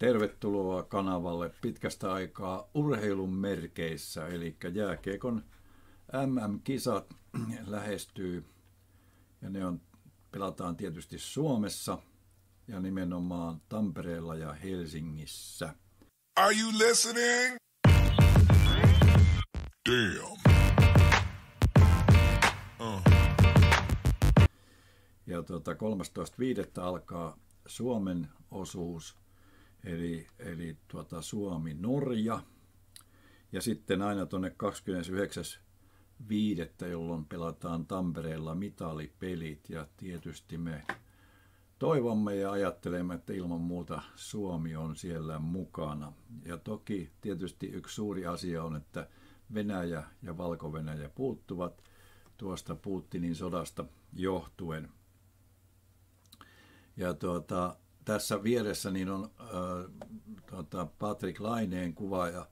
Tervetuloa kanavalle pitkästä aikaa urheilun merkeissä, eli jääkiekon MM-kisat lähestyy ja ne on, pelataan tietysti Suomessa ja nimenomaan Tampereella ja Helsingissä. Are you listening? Damn. Uh. Ja tuota, 13.5. alkaa Suomen osuus, eli, eli tuota, Suomi-Norja. Ja sitten aina tuonne 29.5. jolloin pelataan Tampereella mitalipelit. Ja tietysti me toivomme ja ajattelemme, että ilman muuta Suomi on siellä mukana. Ja toki tietysti yksi suuri asia on, että Venäjä ja Valko-Venäjä puuttuvat tuosta Putinin sodasta johtuen. Ja tuota, tässä vieressä niin on äh, tuota, Patrick Laineen kuva ja,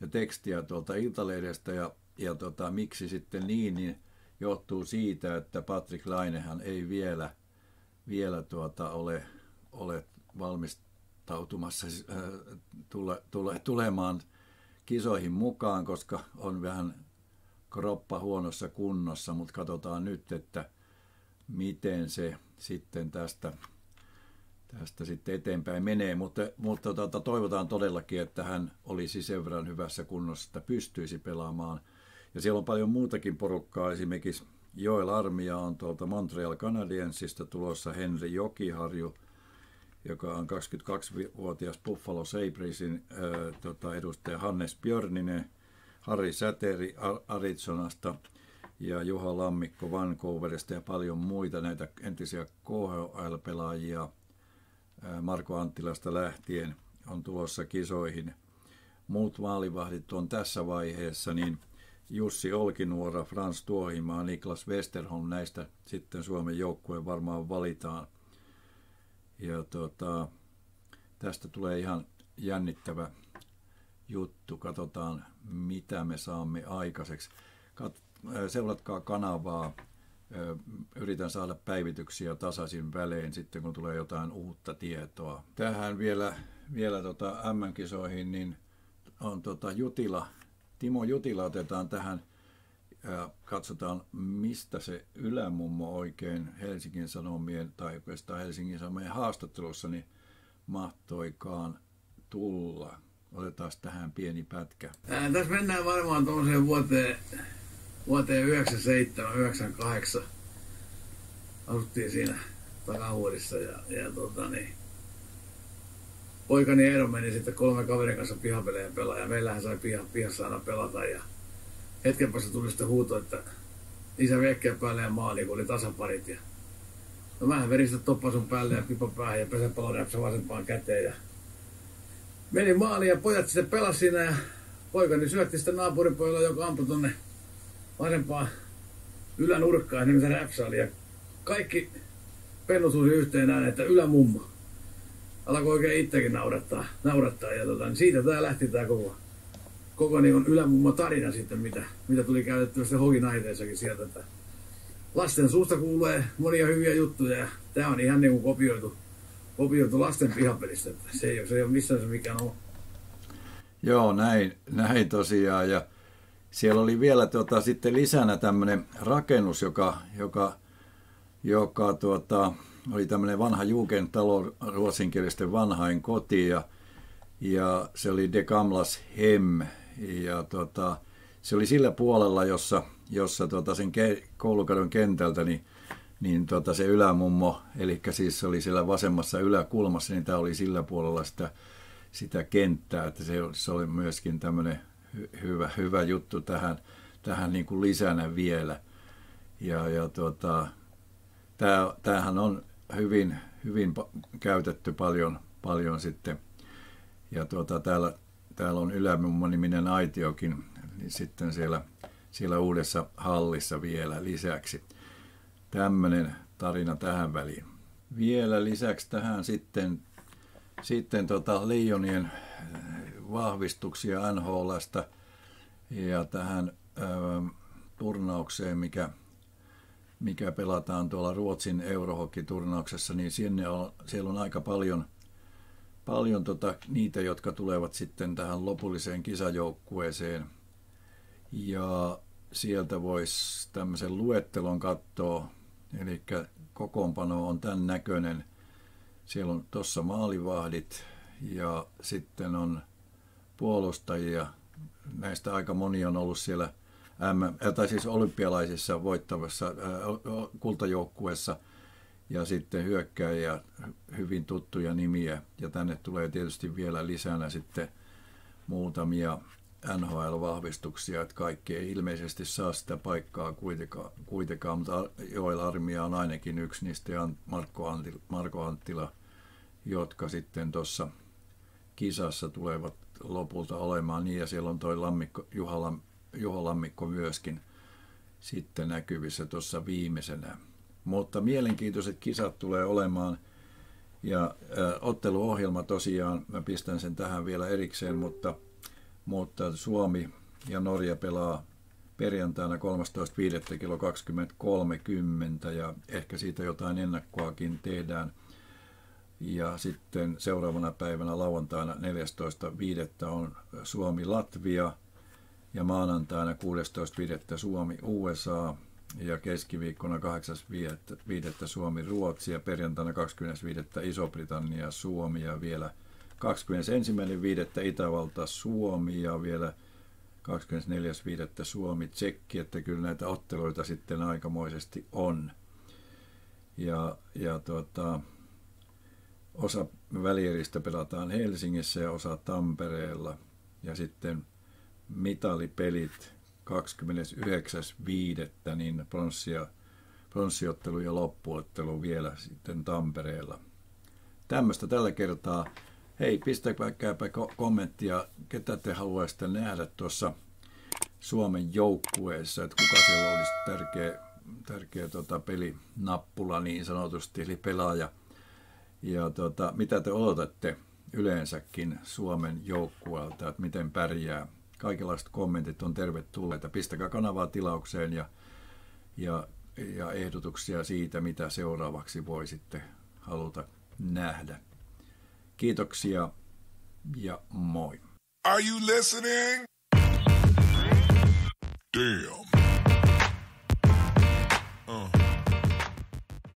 ja tekstiä tuolta Iltalehdestä ja, ja tuota, miksi sitten niin, niin johtuu siitä, että Patrick Lainehan ei vielä, vielä tuota, ole, ole valmistautumassa äh, tule, tule, tulemaan kisoihin mukaan, koska on vähän kroppa huonossa kunnossa, mutta katsotaan nyt, että miten se sitten tästä, tästä sitten eteenpäin menee. Mutta, mutta tota, toivotaan todellakin, että hän olisi sen verran hyvässä kunnossa, että pystyisi pelaamaan. Ja siellä on paljon muutakin porukkaa, esimerkiksi Joel Armia on tuolta Montreal Canadiensista tulossa Henri Jokiharju, joka on 22-vuotias Buffalo Sabresin äh, tota, edustaja Hannes Björninen, Harri Säteri Arizonasta ja Juha Lammikko Vancouverista ja paljon muita näitä entisiä KHL-pelaajia Marko Anttilasta lähtien on tulossa kisoihin. Muut maalivahdit on tässä vaiheessa, niin Jussi Olkinuora, Frans Tuohimaa, Niklas Westerholm, näistä sitten Suomen joukkueen varmaan valitaan. Ja tota, tästä tulee ihan jännittävä juttu. Katsotaan, mitä me saamme aikaiseksi. Kat- seuratkaa kanavaa. Yritän saada päivityksiä tasaisin välein sitten, kun tulee jotain uutta tietoa. Tähän vielä, vielä tota M-kisoihin, niin on tota Jutila, Timo Jutila otetaan tähän ja katsotaan, mistä se ylämummo oikein Helsingin Sanomien tai oikeastaan Helsingin Sanomien haastattelussa niin mahtoikaan tulla. Otetaan tähän pieni pätkä. Ää, tässä mennään varmaan tuollaiseen vuoteen, vuoteen 97, 98. Asuttiin siinä takahuudissa ja, ja tota, niin, poikani Eero meni sitten kolme kaverin kanssa pihapelejä pelaa ja meillähän sai piha, pihassa aina pelata ja hetken päästä tuli sitten huuto, että isä vekkeä päälle ja maali, kun oli tasaparit ja No mähän verin sitä toppasun päälle ja pipa päähän ja pesäpallon räpsä vasempaan käteen ja meni maaliin ja pojat sitten pelasi siinä ja poikani syötti sitten naapuripojalla, joka ampui tonne vasempaan ylänurkkaan, niin se räpsä oli. Ja kaikki pennut yhteen näin, että ylämummo. Alkoi oikein itsekin naurattaa, naurattaa ja tota, niin siitä tämä lähti tämä koko, koko niin ylämummo tarina sitten, mitä, mitä tuli käytettyä sitten hoginaiteessakin sieltä. Että lasten suusta kuulee monia hyviä juttuja ja tämä on ihan niin kuin kopioitu kopioitu lasten pihapelistä. Se ei ole, se ei ole missään se mikään on. Joo, näin, näin tosiaan. Ja siellä oli vielä tuota, sitten lisänä tämmöinen rakennus, joka, joka, joka tuota, oli tämmöinen vanha Jugendtalo, ruotsinkielisten vanhain koti, ja, ja se oli De Gamlas Hem, ja tuota, se oli sillä puolella, jossa, jossa tuota, sen ke, koulukadon kentältä, niin niin tota se ylämummo, eli siis se oli siellä vasemmassa yläkulmassa, niin tämä oli sillä puolella sitä, sitä kenttää, että se, se oli myöskin tämmöinen hy, hyvä, hyvä juttu tähän, tähän niin kuin lisänä vielä. Ja, ja tota, tämä, tämähän on hyvin, hyvin käytetty paljon, paljon sitten. Ja tuota, täällä, täällä on Ylämummo-niminen aitiokin niin sitten siellä, siellä uudessa hallissa vielä lisäksi tämmöinen tarina tähän väliin. Vielä lisäksi tähän sitten, sitten tota Liionien äh, vahvistuksia NHLstä ja tähän ö, ähm, turnaukseen, mikä, mikä pelataan tuolla Ruotsin eurohokkiturnauksessa, niin sinne on, siellä on aika paljon, paljon tota, niitä, jotka tulevat sitten tähän lopulliseen kisajoukkueeseen. Ja sieltä voisi tämmöisen luettelon katsoa, eli kokoonpano on tämän näköinen. Siellä on tuossa maalivahdit ja sitten on puolustajia. Näistä aika moni on ollut siellä M, tai siis olympialaisissa voittavassa äh, kultajoukkueessa ja sitten hyökkäjiä, hyvin tuttuja nimiä. Ja tänne tulee tietysti vielä lisänä sitten muutamia NHL-vahvistuksia, että kaikki ei ilmeisesti saa sitä paikkaa kuitenkaan, kuitenkaan mutta Joel Armia on ainakin yksi niistä ja Marko Anttila, Marko Anttila jotka sitten tuossa kisassa tulevat lopulta olemaan niin, ja siellä on toi Lammikko, Juha, Juha Lammikko myöskin sitten näkyvissä tuossa viimeisenä. Mutta mielenkiintoiset kisat tulee olemaan, ja äh, otteluohjelma tosiaan, mä pistän sen tähän vielä erikseen, mutta, mutta Suomi ja Norja pelaa perjantaina 13.5. kello 20.30 ja ehkä siitä jotain ennakkoakin tehdään – ja sitten seuraavana päivänä lauantaina 14.5. on Suomi-Latvia ja maanantaina 16.5. Suomi-USA ja keskiviikkona 8.5. Suomi-Ruotsi ja perjantaina 25. Iso-Britannia, Suomi ja vielä 21.5. Itävalta, Suomi ja vielä 24.5. Suomi, Tsekki, että kyllä näitä otteluita sitten aikamoisesti on. Ja, ja tuota, osa välieristä pelataan Helsingissä ja osa Tampereella. Ja sitten mitalipelit 29.5. niin pronssia, pronssiottelu ja loppuottelu vielä sitten Tampereella. Tämmöistä tällä kertaa. Hei, pistäkääpä kommenttia, ketä te haluaisitte nähdä tuossa Suomen joukkueessa, että kuka siellä olisi tärkeä, tärkeä tota pelinappula niin sanotusti, eli pelaaja – ja tota, mitä te odotatte yleensäkin Suomen joukkueelta, että miten pärjää? Kaikenlaiset kommentit on tervetulleita. Pistäkää kanavaa tilaukseen ja, ja, ja ehdotuksia siitä, mitä seuraavaksi voisitte haluta nähdä. Kiitoksia ja moi. Are you listening? Damn.